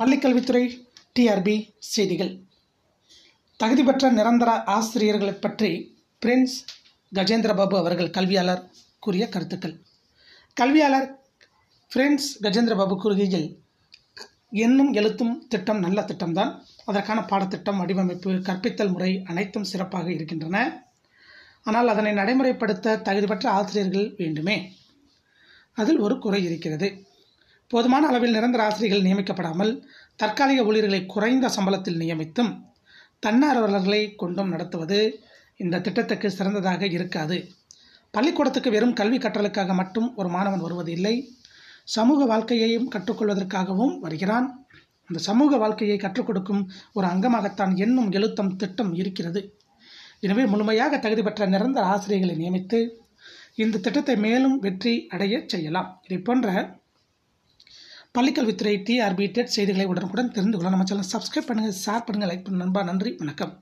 பள்ளிக்கல்வித்துறை டிஆர்பி செய்திகள். தகுதி பெற்ற நிரந்தர ஆசிரியர்களை பற்றி பிரின்ஸ் கஜேந்திர பாபு அவர்கள் கல்வியாளர் கூறிய கருத்துக்கள். கல்வியாளர் பிரின்ஸ் கஜேந்திர பாபு கூறுகையில் எண்ணும் எழுத்தும் திட்டம் நல்ல திட்டம்தான். அதற்கான பாடத்திட்டம் வடிவமைப்பு கற்பித்தல் முறை அனைத்தும் சிறப்பாக இருக்கின்றன. ஆனால் அதனை நடைமுறைப்படுத்த தகுதி பெற்ற ஆசிரியர்கள் வேண்டுமே. அதில் ஒரு குறை இருக்கிறது. போதுமான அளவில் நிரந்தர ஆசிரியர்கள் நியமிக்கப்படாமல் தற்காலிக ஊழியர்களை குறைந்த சம்பளத்தில் நியமித்தும் தன்னார்வலர்களை கொண்டும் நடத்துவது இந்த திட்டத்துக்கு சிறந்ததாக இருக்காது. பள்ளிக்கூடத்துக்கு வெறும் கல்வி கற்றலுக்காக மட்டும் ஒரு மாணவன் வருவது இல்லை சமூக வாழ்க்கையையும் கற்றுக்கொள்வதற்காகவும் வருகிறான். அந்த சமூக வாழ்க்கையை கற்றுக் கொடுக்கும் ஒரு அங்கமாகத்தான் எண்ணும் எழுத்தம் திட்டம் இருக்கிறது. எனவே முழுமையாக தகுதி பெற்ற நிரந்தர ஆசிரியர்களை நியமித்து இந்த திட்டத்தை மேலும் வெற்றி அடைய செய்யலாம். இதை போன்ற பள்ளிக்கல்வித்துறை டிஆர்பி டெட் செய்திகளை உடனுக்குடன் தெரிந்து கொள்ள நம்ம சேனல் சப்ஸ்கிரைப் பண்ணுங்கள் ஷேர் பண்ணுங்கள் லைக் பண்ணுங்கள் நண்பா நன்றி வணக்கம்.